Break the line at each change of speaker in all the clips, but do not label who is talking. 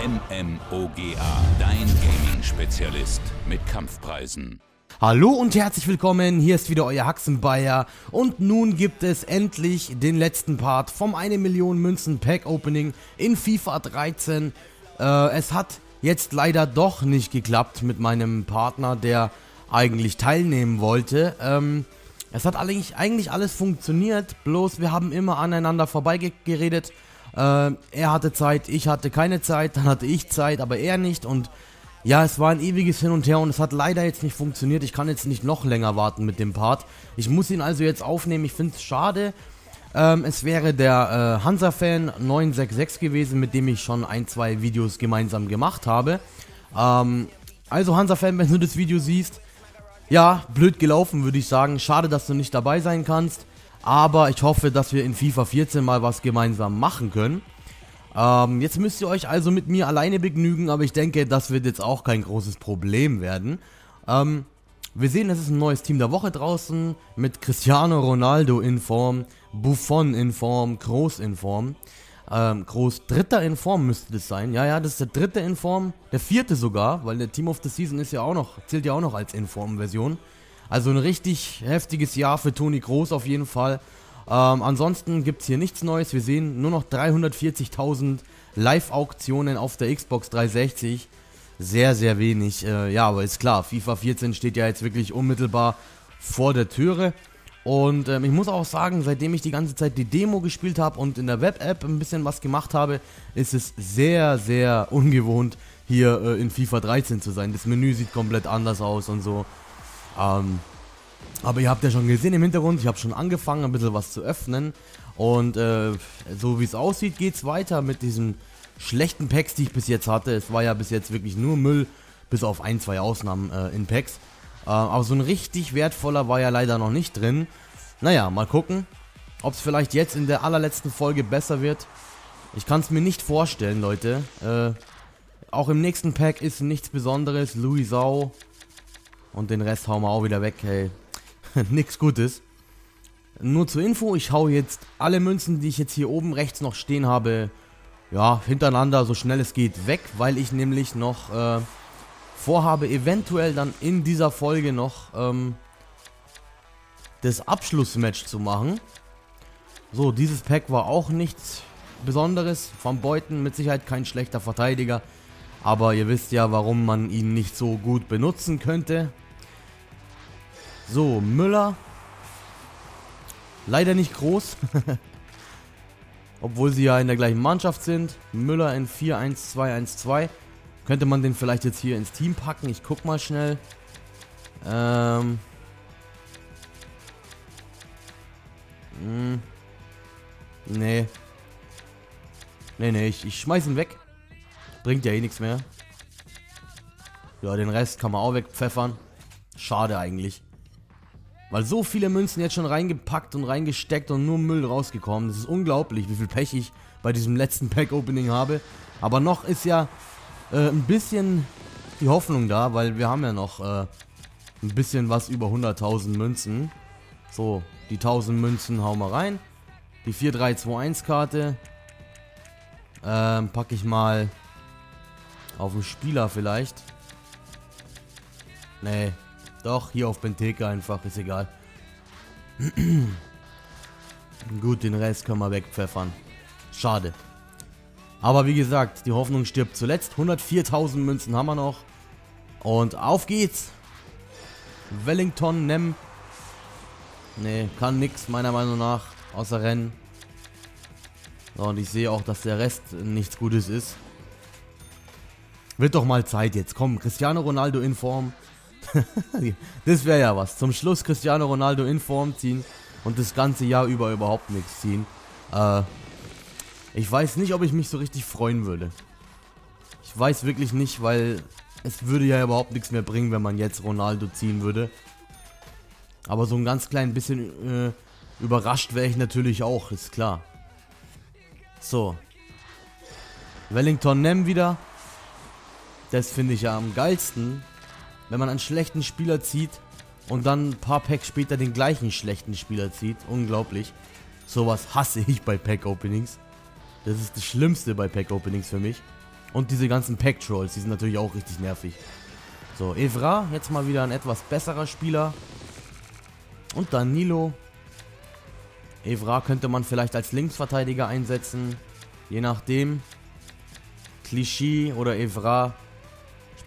MMOGA, dein Gaming-Spezialist mit Kampfpreisen.
Hallo und herzlich willkommen, hier ist wieder euer Haxenbayer und nun gibt es endlich den letzten Part vom 1 Million Münzen Pack Opening in FIFA 13. Äh, es hat jetzt leider doch nicht geklappt mit meinem Partner, der eigentlich teilnehmen wollte. Ähm, es hat eigentlich, eigentlich alles funktioniert, bloß wir haben immer aneinander vorbeigeredet. Äh, er hatte Zeit, ich hatte keine Zeit, dann hatte ich Zeit, aber er nicht und ja, es war ein ewiges Hin und Her und es hat leider jetzt nicht funktioniert. Ich kann jetzt nicht noch länger warten mit dem Part. Ich muss ihn also jetzt aufnehmen. Ich finde es schade. Ähm, es wäre der äh, Hansa-Fan 966 gewesen, mit dem ich schon ein, zwei Videos gemeinsam gemacht habe. Ähm, also Hansa-Fan, wenn du das Video siehst, ja, blöd gelaufen würde ich sagen. Schade, dass du nicht dabei sein kannst. Aber ich hoffe, dass wir in FIFA 14 mal was gemeinsam machen können. Ähm, jetzt müsst ihr euch also mit mir alleine begnügen, aber ich denke, das wird jetzt auch kein großes Problem werden. Ähm, wir sehen, es ist ein neues Team der Woche draußen mit Cristiano Ronaldo in Form, Buffon in Form, Groß in Form. Ähm, Groß dritter in Form müsste das sein. Ja, ja, das ist der dritte in Form, der vierte sogar, weil der Team of the Season ist ja auch noch, zählt ja auch noch als Inform-Version. Also ein richtig heftiges Jahr für Toni Groß auf jeden Fall. Ähm, ansonsten gibt es hier nichts Neues. Wir sehen nur noch 340.000 Live-Auktionen auf der Xbox 360. Sehr, sehr wenig. Äh, ja, aber ist klar, FIFA 14 steht ja jetzt wirklich unmittelbar vor der Türe. Und ähm, ich muss auch sagen, seitdem ich die ganze Zeit die Demo gespielt habe und in der Web-App ein bisschen was gemacht habe, ist es sehr, sehr ungewohnt, hier äh, in FIFA 13 zu sein. Das Menü sieht komplett anders aus und so. Ähm, aber ihr habt ja schon gesehen im Hintergrund, ich habe schon angefangen, ein bisschen was zu öffnen. Und äh, so wie es aussieht, geht es weiter mit diesen schlechten Packs, die ich bis jetzt hatte. Es war ja bis jetzt wirklich nur Müll, bis auf ein, zwei Ausnahmen äh, in Packs. Äh, aber so ein richtig wertvoller war ja leider noch nicht drin. Naja, mal gucken, ob es vielleicht jetzt in der allerletzten Folge besser wird. Ich kann es mir nicht vorstellen, Leute. Äh, auch im nächsten Pack ist nichts Besonderes. Louis Sau. Und den Rest hauen wir auch wieder weg, hey. Nix Gutes. Nur zur Info, ich hau jetzt alle Münzen, die ich jetzt hier oben rechts noch stehen habe, ja, hintereinander so schnell es geht weg, weil ich nämlich noch äh, vorhabe, eventuell dann in dieser Folge noch ähm, das Abschlussmatch zu machen. So, dieses Pack war auch nichts Besonderes. Vom Beuten mit Sicherheit kein schlechter Verteidiger. Aber ihr wisst ja, warum man ihn nicht so gut benutzen könnte. So, Müller. Leider nicht groß. Obwohl sie ja in der gleichen Mannschaft sind. Müller in 4-1-2-1-2. Könnte man den vielleicht jetzt hier ins Team packen? Ich guck mal schnell. Ähm. Hm. Nee. Nee, nee, ich, ich schmeiß ihn weg. Bringt ja eh nichts mehr. Ja, den Rest kann man auch wegpfeffern. Schade eigentlich. Weil so viele Münzen jetzt schon reingepackt und reingesteckt und nur Müll rausgekommen. Das ist unglaublich, wie viel Pech ich bei diesem letzten Pack-Opening habe. Aber noch ist ja äh, ein bisschen die Hoffnung da, weil wir haben ja noch äh, ein bisschen was über 100.000 Münzen. So, die 1000 Münzen hauen wir rein. Die 4321-Karte ähm, packe ich mal auf den Spieler vielleicht. Nee, doch, hier auf Benteke einfach, ist egal. Gut, den Rest können wir wegpfeffern. Schade. Aber wie gesagt, die Hoffnung stirbt zuletzt. 104.000 Münzen haben wir noch. Und auf geht's. Wellington, Nem. Nee, kann nix, meiner Meinung nach. Außer Rennen. So, und ich sehe auch, dass der Rest nichts Gutes ist. Wird doch mal Zeit jetzt. Komm, Cristiano Ronaldo in Form. das wäre ja was. Zum Schluss Cristiano Ronaldo in Form ziehen und das ganze Jahr über überhaupt nichts ziehen. Äh, ich weiß nicht, ob ich mich so richtig freuen würde. Ich weiß wirklich nicht, weil es würde ja überhaupt nichts mehr bringen, wenn man jetzt Ronaldo ziehen würde. Aber so ein ganz klein bisschen äh, überrascht wäre ich natürlich auch, ist klar. So. Wellington Nem wieder. Das finde ich ja am geilsten, wenn man einen schlechten Spieler zieht und dann ein paar Packs später den gleichen schlechten Spieler zieht. Unglaublich. Sowas hasse ich bei Pack-Openings. Das ist das Schlimmste bei Pack-Openings für mich. Und diese ganzen Pack-Trolls, die sind natürlich auch richtig nervig. So, Evra, jetzt mal wieder ein etwas besserer Spieler. Und Danilo. Evra könnte man vielleicht als Linksverteidiger einsetzen. Je nachdem. Klischee oder Evra.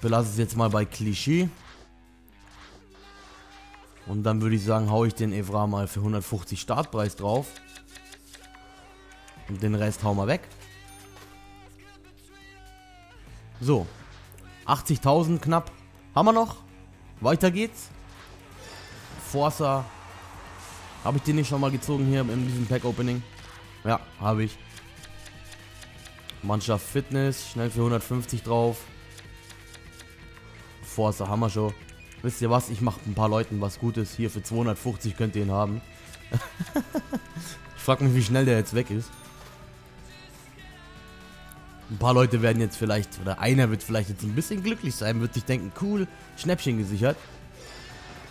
Belasse es jetzt mal bei Klischee. Und dann würde ich sagen, haue ich den Evra mal für 150 Startpreis drauf. Und den Rest hauen wir weg. So. 80.000 knapp. Haben wir noch? Weiter geht's. Forza. Habe ich den nicht schon mal gezogen hier in diesem Pack-Opening? Ja, habe ich. Mannschaft Fitness, schnell für 150 drauf. Forza wir schon. Wisst ihr was? Ich mache ein paar Leuten was Gutes. Hier für 250 könnt ihr ihn haben. ich frage mich, wie schnell der jetzt weg ist. Ein paar Leute werden jetzt vielleicht, oder einer wird vielleicht jetzt ein bisschen glücklich sein, wird sich denken, cool, Schnäppchen gesichert.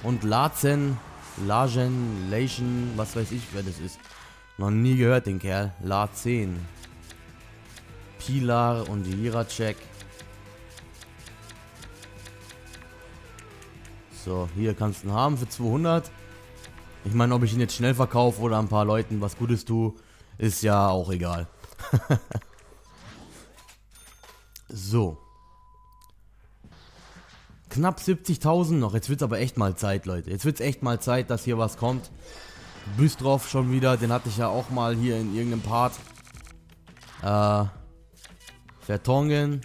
Und Lazen, Lagen, Lation, was weiß ich, wer das ist. Noch nie gehört, den Kerl. Lazen. Pilar und Jiracek. So, hier kannst du ihn haben für 200. Ich meine, ob ich ihn jetzt schnell verkaufe oder ein paar Leuten was Gutes tue, ist ja auch egal. so. Knapp 70.000 noch. Jetzt wird es aber echt mal Zeit, Leute. Jetzt wird es echt mal Zeit, dass hier was kommt. Büstroff schon wieder. Den hatte ich ja auch mal hier in irgendeinem Part. Äh, Vertongen.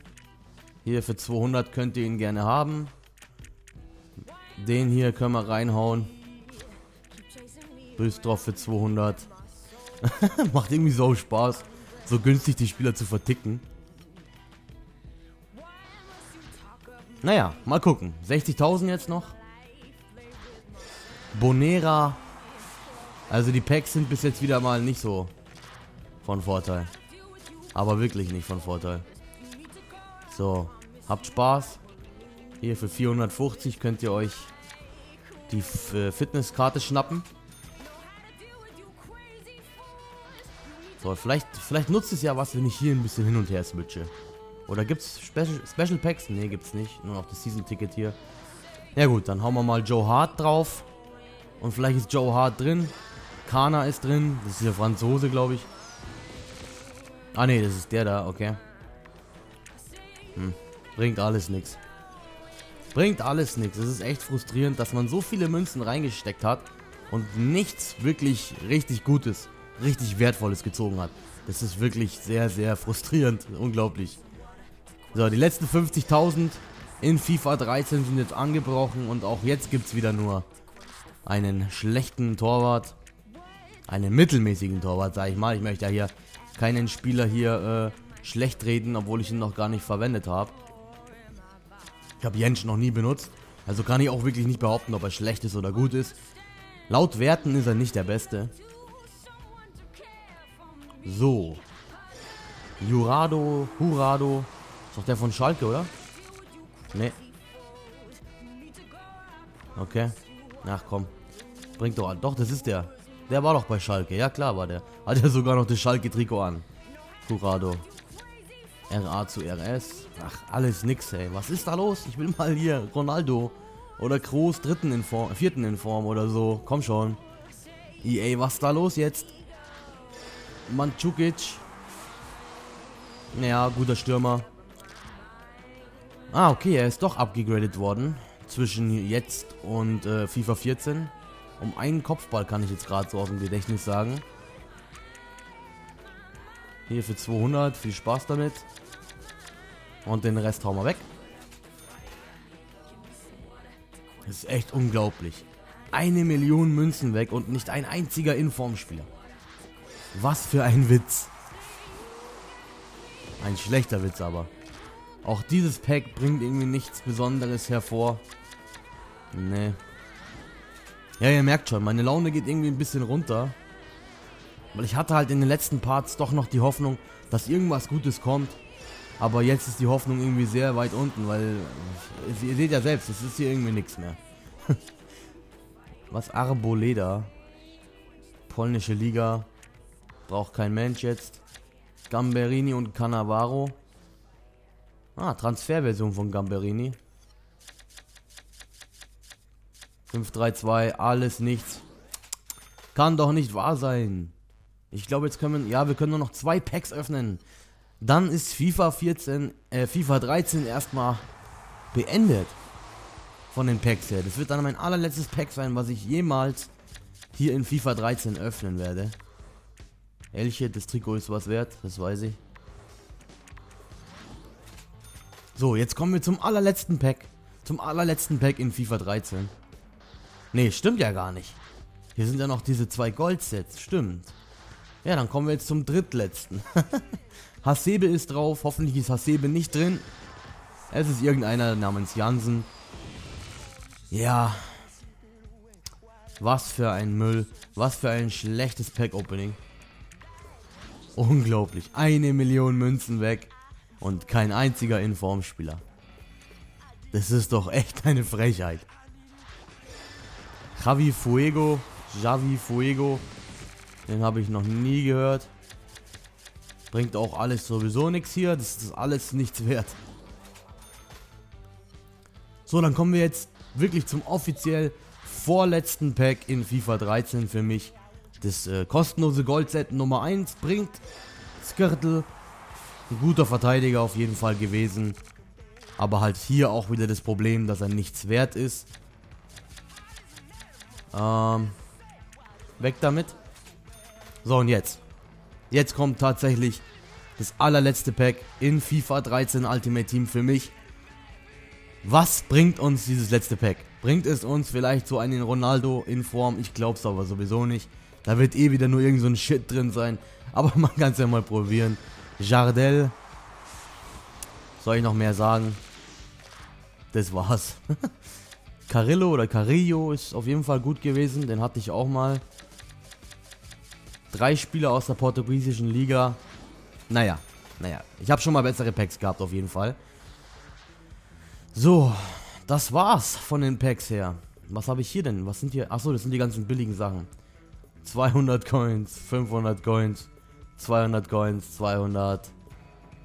Hier für 200 könnt ihr ihn gerne haben. Den hier können wir reinhauen. Bös drauf für 200. Macht irgendwie so Spaß, so günstig die Spieler zu verticken. Naja, mal gucken. 60.000 jetzt noch. Bonera. Also die Packs sind bis jetzt wieder mal nicht so von Vorteil. Aber wirklich nicht von Vorteil. So, habt Spaß. Hier für 450 könnt ihr euch die äh, Fitnesskarte schnappen. So, vielleicht, vielleicht nutzt es ja was, wenn ich hier ein bisschen hin und her switche. Oder gibt es Special, Special Packs? Ne, gibt es nicht. Nur noch das Season Ticket hier. Ja gut, dann hauen wir mal Joe Hart drauf. Und vielleicht ist Joe Hart drin. Kana ist drin. Das ist der Franzose, glaube ich. Ah ne, das ist der da, okay. Hm. Bringt alles nichts. Bringt alles nichts. Es ist echt frustrierend, dass man so viele Münzen reingesteckt hat und nichts wirklich richtig Gutes, richtig Wertvolles gezogen hat. Das ist wirklich sehr, sehr frustrierend. Unglaublich. So, die letzten 50.000 in FIFA 13 sind jetzt angebrochen und auch jetzt gibt es wieder nur einen schlechten Torwart. Einen mittelmäßigen Torwart, sage ich mal. Ich möchte ja hier keinen Spieler hier äh, schlecht reden, obwohl ich ihn noch gar nicht verwendet habe. Ich habe Jensch noch nie benutzt. Also kann ich auch wirklich nicht behaupten, ob er schlecht ist oder gut ist. Laut Werten ist er nicht der Beste. So. Jurado, Hurado. Ist doch der von Schalke, oder? Nee. Okay. Ach komm. Bringt doch an. Doch, das ist der. Der war doch bei Schalke. Ja klar war der. Hat er sogar noch das Schalke-Trikot an. Jurado. RA zu RS. Ach, alles nix, ey. Was ist da los? Ich will mal hier Ronaldo oder Kroos dritten in Form, vierten in Form oder so. Komm schon. EA, was ist da los jetzt? Mandzukic. Naja, guter Stürmer. Ah, okay, er ist doch abgegradet worden. Zwischen jetzt und äh, FIFA 14. Um einen Kopfball kann ich jetzt gerade so aus dem Gedächtnis sagen. Hier für 200. Viel Spaß damit. Und den Rest hauen wir weg. Das ist echt unglaublich. Eine Million Münzen weg und nicht ein einziger Informspieler. Was für ein Witz. Ein schlechter Witz aber. Auch dieses Pack bringt irgendwie nichts Besonderes hervor. Nee. Ja, ihr merkt schon, meine Laune geht irgendwie ein bisschen runter. Weil ich hatte halt in den letzten Parts doch noch die Hoffnung, dass irgendwas Gutes kommt. Aber jetzt ist die Hoffnung irgendwie sehr weit unten, weil ihr seht ja selbst, es ist hier irgendwie nichts mehr. Was Arboleda? Polnische Liga. Braucht kein Mensch jetzt. Gamberini und Cannavaro. Ah, Transferversion von Gamberini. 5-3-2, alles nichts. Kann doch nicht wahr sein. Ich glaube, jetzt können wir, ja, wir können nur noch zwei Packs öffnen. Dann ist FIFA 14, äh, FIFA 13 erstmal beendet. Von den Packs her. Das wird dann mein allerletztes Pack sein, was ich jemals hier in FIFA 13 öffnen werde. Elche, das Trikot ist was wert, das weiß ich. So, jetzt kommen wir zum allerletzten Pack. Zum allerletzten Pack in FIFA 13. Nee, stimmt ja gar nicht. Hier sind ja noch diese zwei Goldsets, stimmt. Ja, dann kommen wir jetzt zum drittletzten. Hasebe ist drauf, hoffentlich ist Hasebe nicht drin. Es ist irgendeiner namens Jansen. Ja. Was für ein Müll. Was für ein schlechtes Pack-Opening. Unglaublich. Eine Million Münzen weg. Und kein einziger Informspieler. Das ist doch echt eine Frechheit. Javi Fuego. Javi Fuego. Den habe ich noch nie gehört. Bringt auch alles sowieso nichts hier. Das ist alles nichts wert. So, dann kommen wir jetzt wirklich zum offiziell vorletzten Pack in FIFA 13 für mich. Das äh, kostenlose Goldset Nummer 1 bringt Skirtle ein guter Verteidiger auf jeden Fall gewesen. Aber halt hier auch wieder das Problem, dass er nichts wert ist. Ähm, weg damit. So, und jetzt. Jetzt kommt tatsächlich das allerletzte Pack in FIFA 13 Ultimate Team für mich. Was bringt uns dieses letzte Pack? Bringt es uns vielleicht so einen Ronaldo in Form? Ich glaube es aber sowieso nicht. Da wird eh wieder nur irgend so ein Shit drin sein. Aber man kann es ja mal probieren. Jardel. Soll ich noch mehr sagen? Das war's. Carillo oder Carillo ist auf jeden Fall gut gewesen. Den hatte ich auch mal. Drei Spieler aus der portugiesischen Liga. Naja, naja. Ich habe schon mal bessere Packs gehabt auf jeden Fall. So, das war's von den Packs her. Was habe ich hier denn? Was sind hier? Achso, das sind die ganzen billigen Sachen. 200 Coins, 500 Coins. 200 Coins, 200.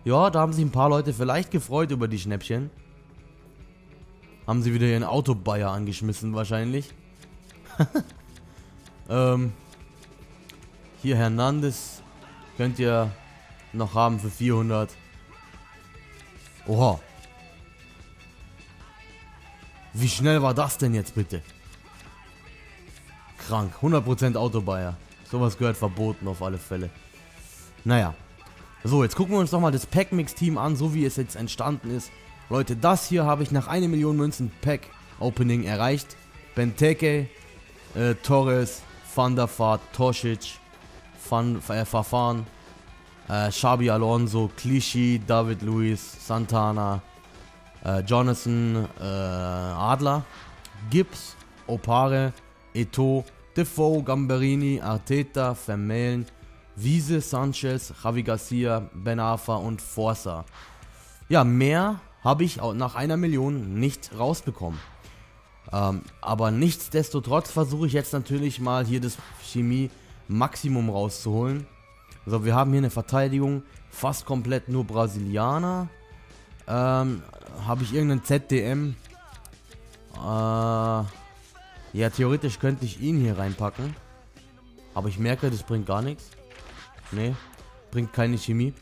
Ja, da haben sich ein paar Leute vielleicht gefreut über die Schnäppchen. Haben sie wieder ihren Autobayer angeschmissen wahrscheinlich. ähm, hier Hernandez könnt ihr noch haben für 400. Oha. Wie schnell war das denn jetzt bitte? Krank. 100% Autobayer. Sowas gehört verboten auf alle Fälle. Naja. So, jetzt gucken wir uns doch mal das Pack-Mix-Team an, so wie es jetzt entstanden ist. Leute, das hier habe ich nach 1 Million Münzen Pack-Opening erreicht. Benteke, äh, Torres, Van der Vaart, Tosic, Van, äh, Verfahren, äh, Xabi Alonso, Clichy, David Luiz, Santana, äh, Jonathan, äh, Adler, Gibbs, Opare, Eto, Defoe, Gamberini, Arteta, Vermeulen, Wiese, Sanchez, Javi Garcia, Benafa und Forza. Ja, mehr habe ich nach einer Million nicht rausbekommen. Ähm, aber nichtsdestotrotz versuche ich jetzt natürlich mal hier das Chemie Maximum rauszuholen. So, wir haben hier eine Verteidigung, fast komplett nur Brasilianer. Ähm, habe ich irgendeinen ZDM? Äh, ja, theoretisch könnte ich ihn hier reinpacken. Aber ich merke, das bringt gar nichts. Nee, bringt keine Chemie.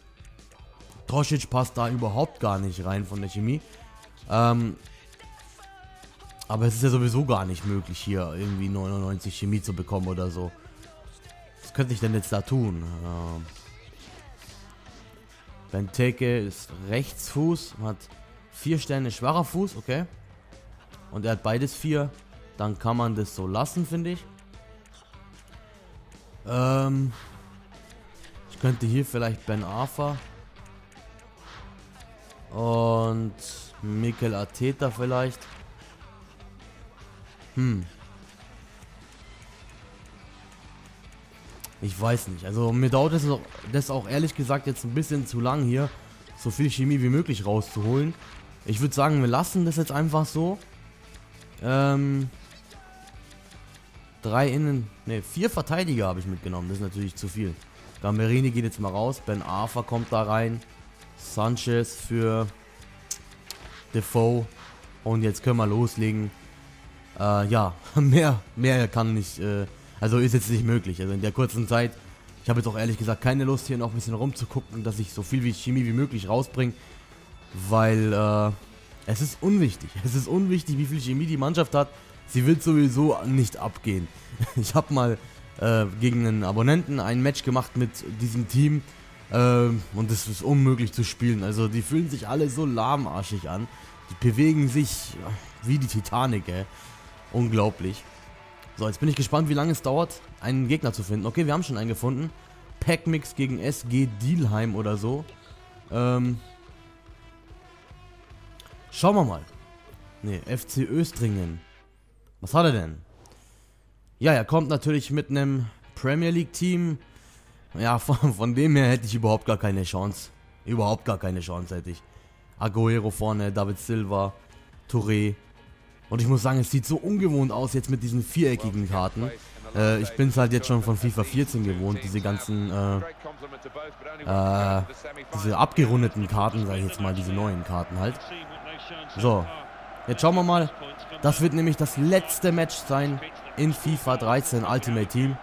Trosic passt da überhaupt gar nicht rein von der Chemie. Ähm, aber es ist ja sowieso gar nicht möglich, hier irgendwie 99 Chemie zu bekommen oder so. Was könnte ich denn jetzt da tun? Ähm, Benteke ist Rechtsfuß, hat vier Sterne schwacher Fuß, okay. Und er hat beides vier. Dann kann man das so lassen, finde ich. Ähm, könnte hier vielleicht Ben Arfa und Mikel Arteta vielleicht. Hm. Ich weiß nicht. Also mir dauert es auch, das auch ehrlich gesagt jetzt ein bisschen zu lang hier, so viel Chemie wie möglich rauszuholen. Ich würde sagen, wir lassen das jetzt einfach so. Ähm, drei Innen, ne, vier Verteidiger habe ich mitgenommen. Das ist natürlich zu viel. Gamberini geht jetzt mal raus. Ben Arfa kommt da rein. Sanchez für Defoe. Und jetzt können wir loslegen. Äh, ja, mehr, mehr kann nicht, äh, also ist jetzt nicht möglich. Also in der kurzen Zeit, ich habe jetzt auch ehrlich gesagt keine Lust hier noch ein bisschen rumzugucken, dass ich so viel wie Chemie wie möglich rausbringe. Weil, äh, es ist unwichtig. Es ist unwichtig, wie viel Chemie die Mannschaft hat. Sie wird sowieso nicht abgehen. Ich habe mal äh, gegen einen Abonnenten ein Match gemacht mit diesem Team. Äh, und es ist unmöglich zu spielen. Also die fühlen sich alle so lahmarschig an. Die bewegen sich wie die Titanic, ey. Unglaublich. So, jetzt bin ich gespannt, wie lange es dauert, einen Gegner zu finden. Okay, wir haben schon einen gefunden. Packmix gegen SG Dielheim oder so. Ähm. Schauen wir mal. Ne, FC Östringen. Was hat er denn? Ja, er kommt natürlich mit einem Premier League Team. Ja, von, von dem her hätte ich überhaupt gar keine Chance. Überhaupt gar keine Chance hätte ich. Aguero vorne, David Silva, Touré, und ich muss sagen, es sieht so ungewohnt aus jetzt mit diesen viereckigen Karten. Äh, ich bin es halt jetzt schon von FIFA 14 gewohnt, diese ganzen, äh, äh, diese abgerundeten Karten, sage ich jetzt mal, diese neuen Karten halt. So, jetzt schauen wir mal. Das wird nämlich das letzte Match sein in FIFA 13 Ultimate Team.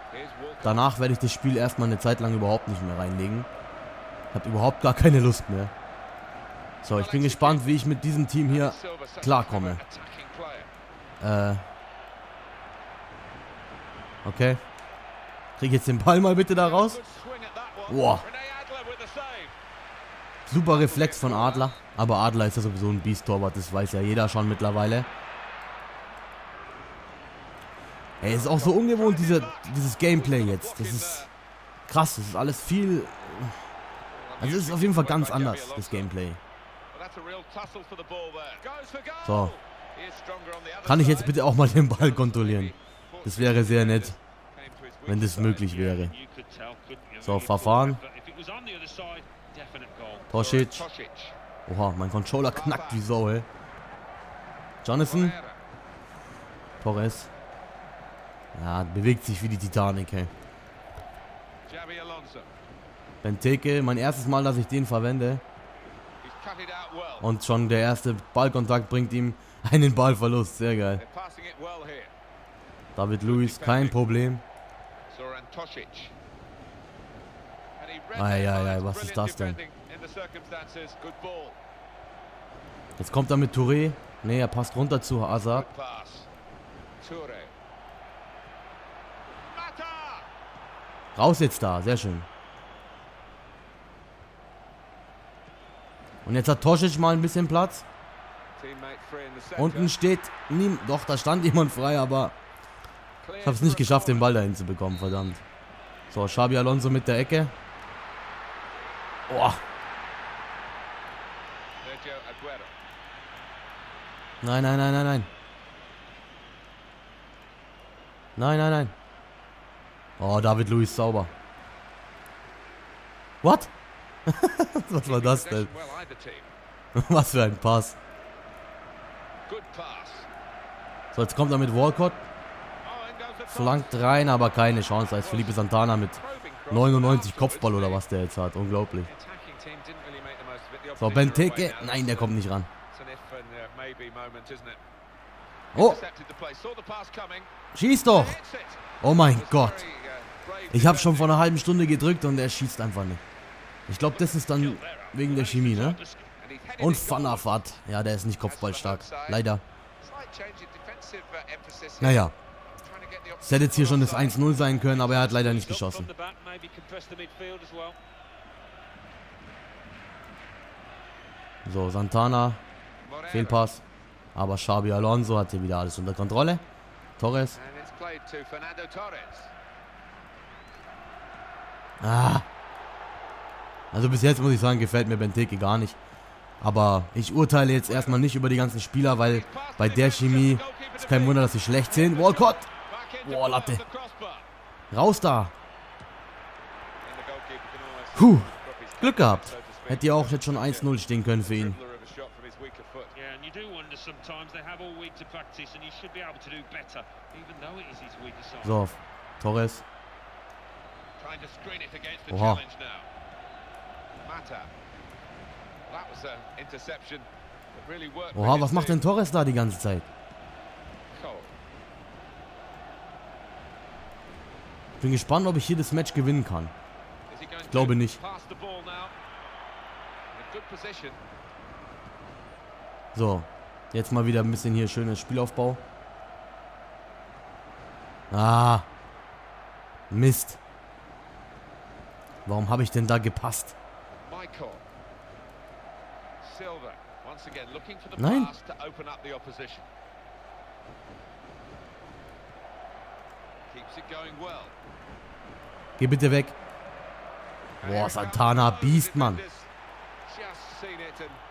Danach werde ich das Spiel erstmal eine Zeit lang überhaupt nicht mehr reinlegen. Ich habe überhaupt gar keine Lust mehr. So, ich bin gespannt, wie ich mit diesem Team hier klarkomme. Äh. Okay. Krieg jetzt den Ball mal bitte da raus. Boah. Super Reflex von Adler. Aber Adler ist ja sowieso ein Beast-Torwart. Das weiß ja jeder schon mittlerweile. Ey, ist auch so ungewohnt, diese, dieses Gameplay jetzt. Das ist krass. Das ist alles viel... Also es ist auf jeden Fall ganz anders, das Gameplay. So, kann ich jetzt bitte auch mal den Ball kontrollieren? Das wäre sehr nett, wenn das möglich wäre. So, Verfahren. Tosic. Oha, mein Controller knackt wie Sau, ey. Jonathan. Torres. Ja, bewegt sich wie die Titanic, ey. Benteke, mein erstes Mal, dass ich den verwende. Und schon der erste Ballkontakt bringt ihm einen Ballverlust, sehr geil. David Luiz, kein Problem. Eieiei, was ist das denn? Jetzt kommt er mit Touré. Ne, er passt runter zu Hazard. Raus jetzt da, sehr schön. Und jetzt hat Tosic mal ein bisschen Platz. Unten steht niemand. Doch, da stand jemand frei, aber ich habe es nicht geschafft, den Ball dahin zu bekommen, verdammt. So, Xabi Alonso mit der Ecke. Boah. Nein, nein, nein, nein, nein. Nein, nein, nein. Oh, David Luiz sauber. What? Was war das denn? Was für ein Pass. So, jetzt kommt er mit Walcott. Flankt rein, aber keine Chance als Felipe Santana mit 99 Kopfball oder was der jetzt hat. Unglaublich. So, Benteke. Nein, der kommt nicht ran. Oh. Schieß doch. Oh mein Gott. Ich habe schon vor einer halben Stunde gedrückt und er schießt einfach nicht. Ich glaube, das ist dann wegen der Chemie, ne? Und Fanafat. Ja, der ist nicht kopfballstark. Leider. Naja. Es hätte jetzt hier schon das 1-0 sein können, aber er hat leider nicht geschossen. So, Santana. Fehlpass. Aber Xabi Alonso hat hier wieder alles unter Kontrolle. Torres. Ah. Also bis jetzt muss ich sagen, gefällt mir Benteke gar nicht. Aber ich urteile jetzt erstmal nicht über die ganzen Spieler, weil bei der Chemie ist kein Wunder, dass sie schlecht sind. Walcott! Boah, Latte. Raus da. Puh. Glück gehabt. Hätte ja auch jetzt schon 1-0 stehen können für ihn. So, Torres. Oha. Oha, was macht denn Torres da die ganze Zeit? Bin gespannt, ob ich hier das Match gewinnen kann. Ich glaube nicht. So, jetzt mal wieder ein bisschen hier schönes Spielaufbau. Ah, Mist. Warum habe ich denn da gepasst? Nein. Geh bitte weg. Boah, Santana Beast, Mann.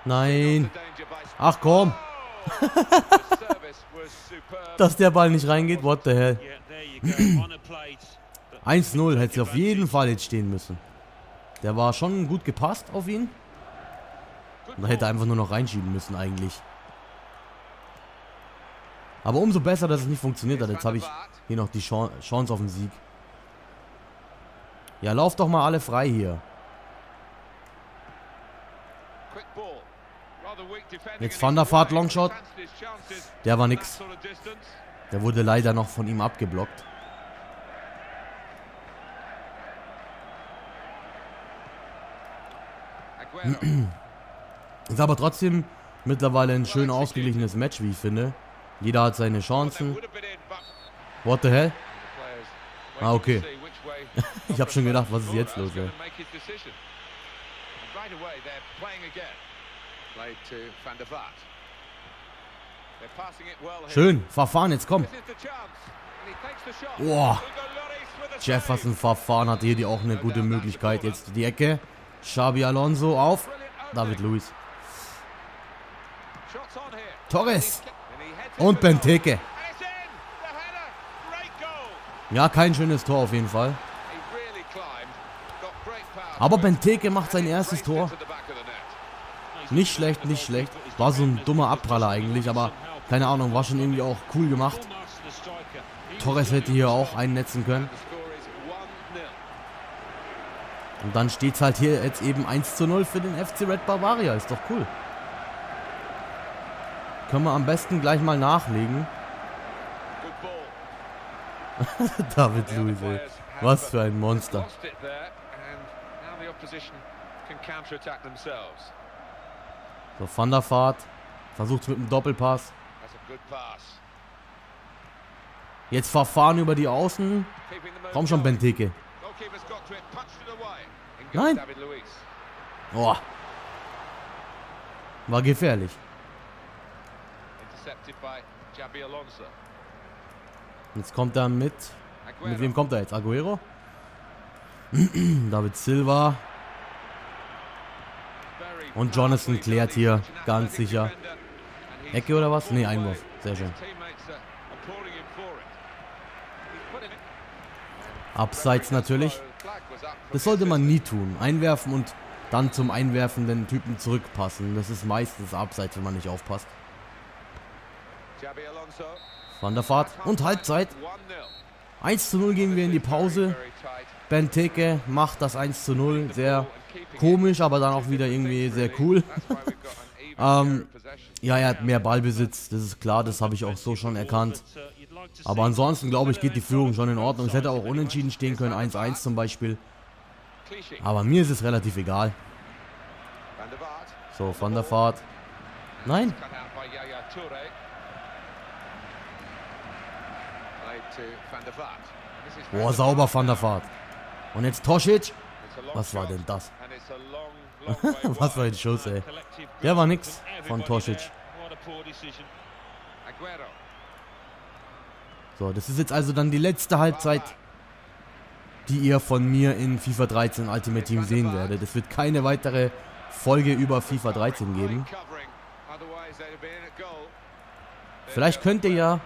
Nein. Ach komm. Dass der Ball nicht reingeht, what the hell. 1-0 hätte sie auf jeden Fall jetzt stehen müssen. Der war schon gut gepasst auf ihn. Und da hätte einfach nur noch reinschieben müssen eigentlich. Aber umso besser, dass es nicht funktioniert hat. Jetzt habe ich hier noch die Chance auf den Sieg. Ja, lauft doch mal alle frei hier. Jetzt Van der Vaart Longshot. Der war nix. Der wurde leider noch von ihm abgeblockt. Ist aber trotzdem mittlerweile ein schön ausgeglichenes Match, wie ich finde. Jeder hat seine Chancen. What the hell? Ah, okay. ich habe schon gedacht, was ist jetzt los, ey? Schön, Verfahren, jetzt komm. Boah. Jefferson Verfahren hatte hier auch eine gute Möglichkeit. Jetzt die Ecke. Xabi Alonso auf. David Luiz. Torres. Und Benteke. Ja, kein schönes Tor auf jeden Fall. Aber Benteke macht sein erstes Tor. Nicht schlecht, nicht schlecht. War so ein dummer Abpraller eigentlich, aber keine Ahnung, war schon irgendwie auch cool gemacht. Torres hätte hier auch einnetzen können. Und dann steht es halt hier jetzt eben 1 zu 0 für den FC Red Bavaria. Ist doch cool. Können wir am besten gleich mal nachlegen. David Luiz, ey. Was für ein Monster. So, Van der Vaart. Versucht mit dem Doppelpass. Jetzt verfahren über die Außen. Komm schon, Benteke. Nein. Oh. War gefährlich. Jetzt kommt er mit. Mit wem kommt er jetzt? Aguero? David Silva. Und Jonathan klärt hier ganz sicher. Ecke oder was? Ne, Einwurf. Sehr schön. Abseits natürlich. Das sollte man nie tun. Einwerfen und dann zum einwerfenden Typen zurückpassen. Das ist meistens Abseits, wenn man nicht aufpasst. Van der Fahrt und Halbzeit. 1 zu 0 gehen wir in die Pause. Benteke macht das 1 zu 0. Sehr komisch, aber dann auch wieder irgendwie sehr cool. ähm, ja, er hat mehr Ballbesitz, das ist klar, das habe ich auch so schon erkannt. Aber ansonsten, glaube ich, geht die Führung schon in Ordnung. Es hätte auch unentschieden stehen können, 1-1 zum Beispiel. Aber mir ist es relativ egal. So, Van der Fahrt. Nein. Boah, sauber Van der Fahrt. Und jetzt Tosic. Was war denn das? Was für ein Schuss, ey. Der war nix von Tosic. So, das ist jetzt also dann die letzte Halbzeit, die ihr von mir in FIFA 13 Ultimate Team sehen werdet. Es wird keine weitere Folge über FIFA 13 geben. Vielleicht könnt ihr ja,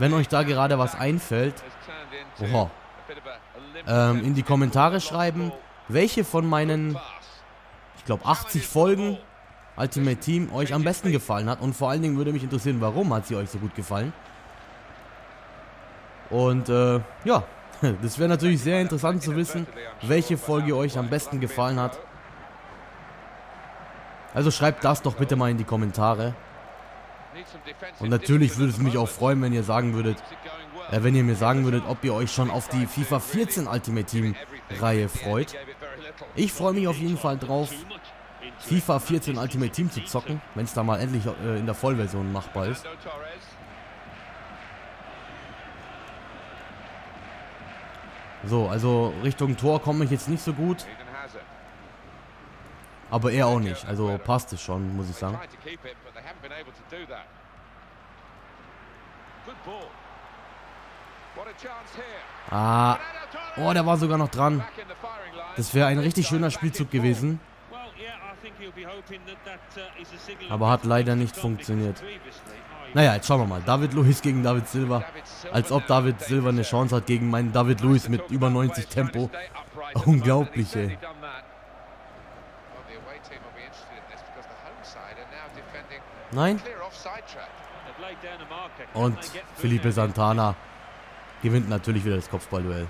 wenn euch da gerade was einfällt, oha, ähm, in die Kommentare schreiben, welche von meinen, ich glaube 80 Folgen Ultimate Team euch am besten gefallen hat. Und vor allen Dingen würde mich interessieren, warum hat sie euch so gut gefallen. Und äh, ja, das wäre natürlich sehr interessant zu wissen, welche Folge euch am besten gefallen hat. Also schreibt das doch bitte mal in die Kommentare. Und natürlich würde es mich auch freuen, wenn ihr sagen würdet, äh, wenn ihr mir sagen würdet, ob ihr euch schon auf die FIFA 14 Ultimate Team Reihe freut. Ich freue mich auf jeden Fall drauf, FIFA 14 Ultimate Team zu zocken, wenn es da mal endlich äh, in der Vollversion machbar ist. So, also Richtung Tor komme ich jetzt nicht so gut. Aber er auch nicht. Also passt es schon, muss ich sagen. Ah. Oh, der war sogar noch dran. Das wäre ein richtig schöner Spielzug gewesen. Aber hat leider nicht funktioniert. Naja, jetzt schauen wir mal. David Luiz gegen David Silva. Als ob David Silva eine Chance hat gegen meinen David Luiz mit über 90 Tempo. Unglaublich, ey. Nein. Und Felipe Santana gewinnt natürlich wieder das Kopfballduell.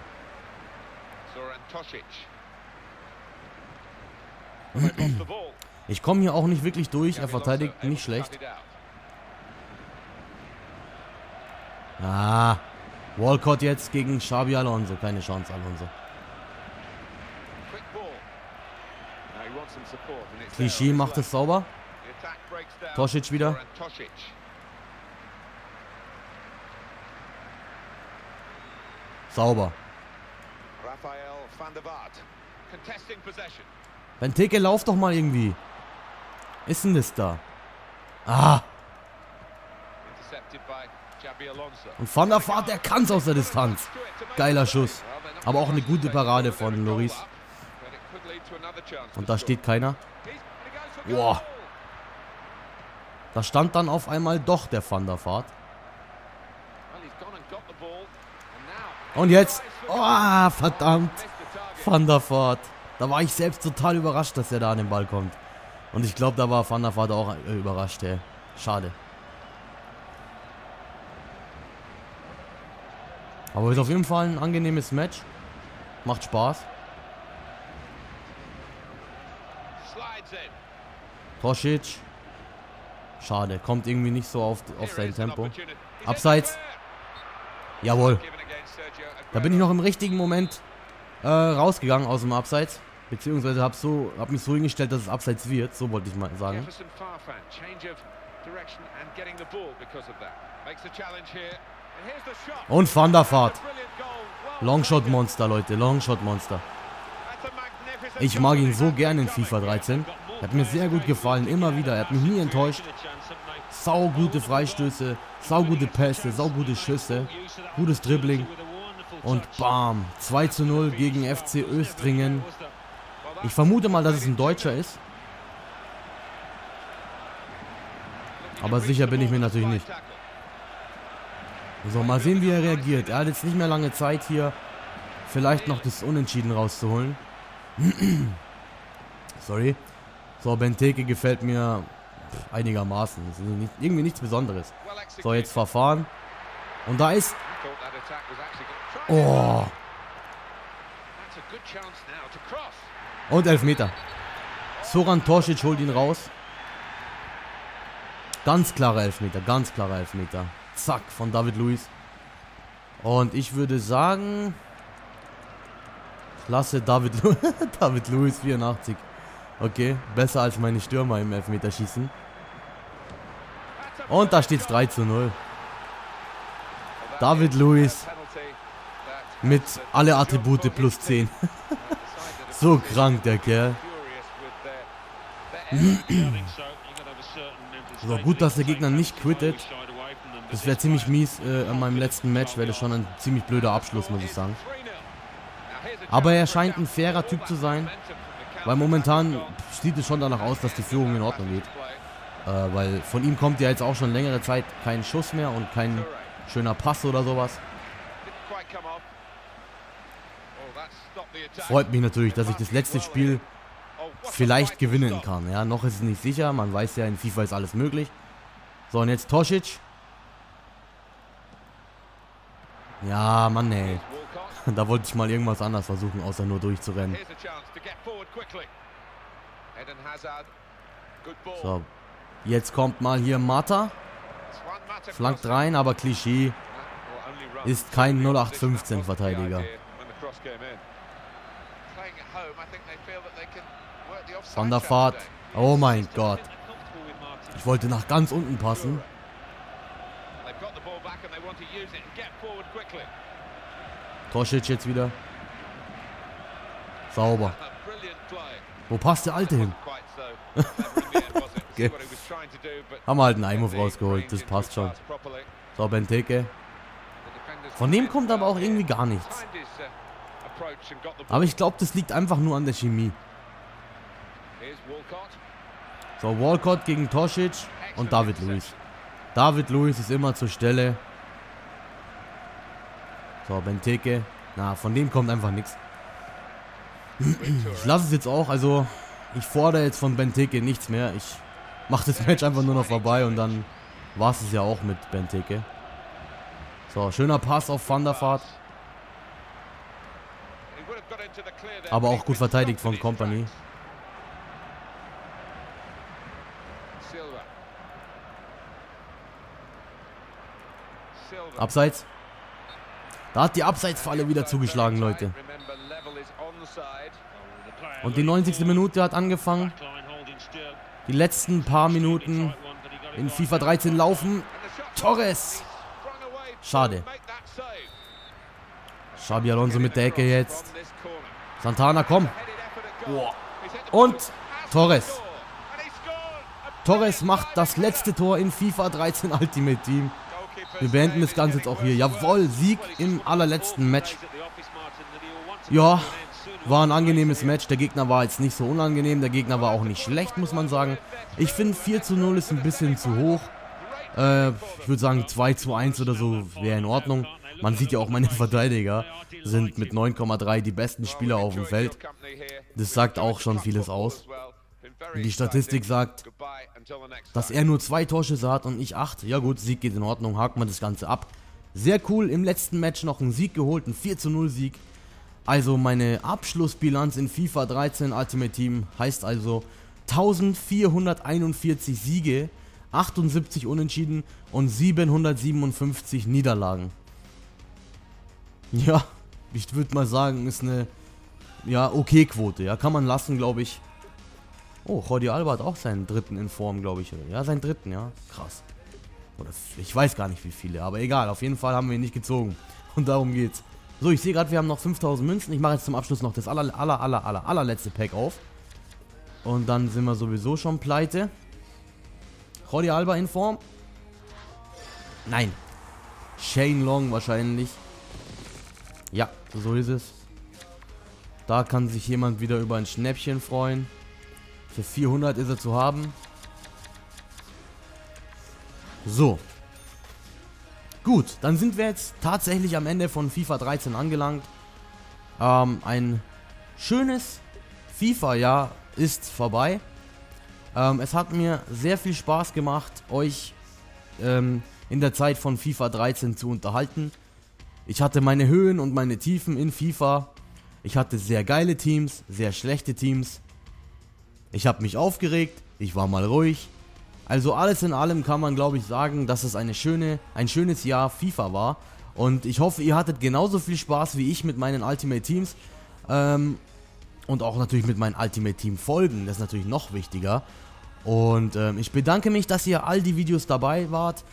Ich komme hier auch nicht wirklich durch. Er verteidigt nicht schlecht. Ah. Walcott jetzt gegen Xabi Alonso. Keine Chance, Alonso. Clichy macht es sauber. Tosic wieder. Sauber. Benteke, lauf doch mal irgendwie. Ist denn das da? Ah. Und Van der Vaart, der kann es aus der Distanz. Geiler Schuss. Aber auch eine gute Parade von Loris. Und da steht keiner. Boah. Da stand dann auf einmal doch der Van der Vaart. Und jetzt. Oh, verdammt. Van der Vaart. Da war ich selbst total überrascht, dass er da an den Ball kommt. Und ich glaube, da war Van der Vaart auch äh, überrascht, ey. Schade. Aber ist auf jeden Fall ein angenehmes Match. Macht Spaß. Tosic. Schade, kommt irgendwie nicht so auf, auf sein Tempo. Abseits. Jawohl. Da bin ich noch im richtigen Moment äh, rausgegangen aus dem Abseits. Beziehungsweise habe so, hab mich so hingestellt, dass es Abseits wird. So wollte ich mal sagen. Und Van der Vaart. Longshot Monster, Leute. Longshot Monster. Ich mag ihn so gerne in FIFA 13. Hat mir sehr gut gefallen, immer wieder. Er hat mich nie enttäuscht. Sau gute Freistöße, sau gute Pässe, sau gute Schüsse, gutes Dribbling. Und bam, 2 zu 0 gegen FC Östringen. Ich vermute mal, dass es ein Deutscher ist. Aber sicher bin ich mir natürlich nicht. So, mal sehen, wie er reagiert. Er hat jetzt nicht mehr lange Zeit hier, vielleicht noch das Unentschieden rauszuholen. Sorry. So, Benteke gefällt mir einigermaßen. Das ist nicht, irgendwie nichts Besonderes. So, jetzt verfahren. Und da ist... Oh. Und Elfmeter. Soran Torsic holt ihn raus. Ganz klarer Elfmeter, ganz klarer Elfmeter. Zack, von David Luiz. Und ich würde sagen... Klasse David, David Luiz 84. Okay, besser als meine Stürmer im Elfmeterschießen. Und da steht es 3 zu 0. David Luiz mit alle Attribute plus 10. so krank der Kerl. so gut, dass der Gegner nicht quittet. Das wäre ziemlich mies äh, an meinem letzten Match. Wäre das schon ein ziemlich blöder Abschluss, muss ich sagen. Aber er scheint ein fairer Typ zu sein. Weil momentan sieht es schon danach aus, dass die Führung in Ordnung geht. Äh, weil von ihm kommt ja jetzt auch schon längere Zeit kein Schuss mehr und kein schöner Pass oder sowas. Freut mich natürlich, dass ich das letzte Spiel vielleicht gewinnen kann. Ja, noch ist es nicht sicher. Man weiß ja, in FIFA ist alles möglich. So, und jetzt Tosic. Ja, Mann, ey. Da wollte ich mal irgendwas anderes versuchen, außer nur durchzurennen. So, jetzt kommt mal hier Mata. Flankt rein, aber Klischee ist kein 0815 Verteidiger. Van der Vaart. Oh mein Gott. Ich wollte nach ganz unten passen. Torschitsch jetzt wieder. Sauber. Wo passt der Alte hin? okay. Haben wir halt einen Einwurf rausgeholt. Das passt schon. So, Benteke. Von dem kommt aber auch irgendwie gar nichts. Aber ich glaube, das liegt einfach nur an der Chemie. So, Walcott gegen Tosic und David Luiz. David Luiz ist immer zur Stelle. So, Benteke. Na, von dem kommt einfach nichts. Ich lasse es jetzt auch, also ich fordere jetzt von Benteke nichts mehr. Ich mache das Match einfach nur noch vorbei und dann war es ja auch mit Benteke. So, schöner Pass auf Van der Vaart. Aber auch gut verteidigt von Company. Abseits. Da hat die Abseitsfalle wieder zugeschlagen, Leute. Und die 90. Minute hat angefangen. Die letzten paar Minuten in FIFA 13 laufen. Torres. Schade. Xabi Alonso mit der Ecke jetzt. Santana, komm. Und Torres. Torres macht das letzte Tor in FIFA 13 Ultimate Team. Wir beenden das Ganze jetzt auch hier. Jawohl, Sieg im allerletzten Match. Ja, war ein angenehmes Match. Der Gegner war jetzt nicht so unangenehm. Der Gegner war auch nicht schlecht, muss man sagen. Ich finde 4 zu 0 ist ein bisschen zu hoch. Äh, ich würde sagen 2 zu 1 oder so wäre in Ordnung. Man sieht ja auch, meine Verteidiger sind mit 9,3 die besten Spieler auf dem Feld. Das sagt auch schon vieles aus. Die Statistik sagt, dass er nur zwei Torschüsse hat und ich acht. Ja gut, Sieg geht in Ordnung, hakt man das Ganze ab. Sehr cool, im letzten Match noch einen Sieg geholt, ein 4 zu 0 Sieg. Also meine Abschlussbilanz in FIFA 13 Ultimate Team heißt also 1441 Siege, 78 Unentschieden und 757 Niederlagen. Ja, ich würde mal sagen, ist eine ja okay Quote. Ja, kann man lassen, glaube ich. Oh, Jordi Alba hat auch seinen dritten in Form, glaube ich. Ja, seinen dritten, ja. Krass. Oder ich weiß gar nicht wie viele, aber egal. Auf jeden Fall haben wir ihn nicht gezogen. Und darum geht's. So, ich sehe gerade, wir haben noch 5000 Münzen. Ich mache jetzt zum Abschluss noch das aller, aller, aller, aller, allerletzte Pack auf. Und dann sind wir sowieso schon pleite. Jordi Alba in Form. Nein. Shane Long wahrscheinlich. Ja, so ist es. Da kann sich jemand wieder über ein Schnäppchen freuen. Für 400 ist er zu haben. So. Gut, dann sind wir jetzt tatsächlich am Ende von FIFA 13 angelangt. Ähm, ein schönes FIFA-Jahr ist vorbei. Ähm, es hat mir sehr viel Spaß gemacht, euch ähm, in der Zeit von FIFA 13 zu unterhalten. Ich hatte meine Höhen und meine Tiefen in FIFA. Ich hatte sehr geile Teams, sehr schlechte Teams. Ich habe mich aufgeregt, ich war mal ruhig. Also alles in allem kann man glaube ich sagen, dass es eine schöne, ein schönes Jahr FIFA war. Und ich hoffe, ihr hattet genauso viel Spaß wie ich mit meinen Ultimate Teams. Ähm, und auch natürlich mit meinen Ultimate Team Folgen, das ist natürlich noch wichtiger. Und ähm, ich bedanke mich, dass ihr all die Videos dabei wart.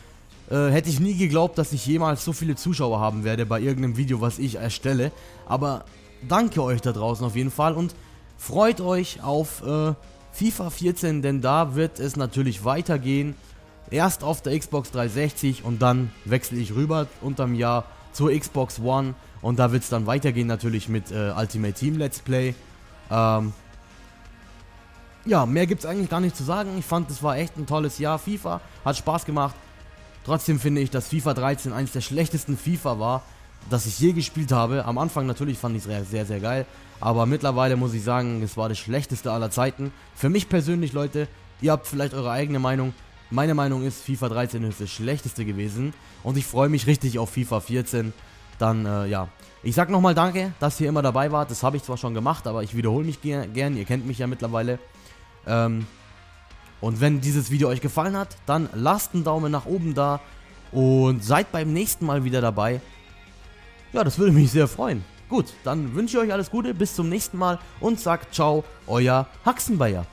Äh, hätte ich nie geglaubt, dass ich jemals so viele Zuschauer haben werde bei irgendeinem Video, was ich erstelle. Aber danke euch da draußen auf jeden Fall und freut euch auf äh, FIFA 14, denn da wird es natürlich weitergehen. Erst auf der Xbox 360 und dann wechsle ich rüber unterm Jahr zur Xbox One und da wird es dann weitergehen natürlich mit äh, Ultimate Team Let's Play. Ähm, ja, mehr gibt es eigentlich gar nicht zu sagen. Ich fand, es war echt ein tolles Jahr. FIFA hat Spaß gemacht. Trotzdem finde ich, dass FIFA 13 eines der schlechtesten FIFA war, das ich je gespielt habe. Am Anfang natürlich fand ich es sehr, sehr geil. Aber mittlerweile muss ich sagen, es war das schlechteste aller Zeiten. Für mich persönlich, Leute, ihr habt vielleicht eure eigene Meinung. Meine Meinung ist, FIFA 13 ist das schlechteste gewesen. Und ich freue mich richtig auf FIFA 14. Dann, äh, ja. Ich sag nochmal danke, dass ihr immer dabei wart. Das habe ich zwar schon gemacht, aber ich wiederhole mich ger gern. Ihr kennt mich ja mittlerweile. Ähm, Und wenn dieses Video euch gefallen hat, dann lasst einen Daumen nach oben da und seid beim nächsten Mal wieder dabei. Ja, das würde mich sehr freuen. Gut, dann wünsche ich euch alles Gute, bis zum nächsten Mal und sagt ciao, euer Haxenbayer.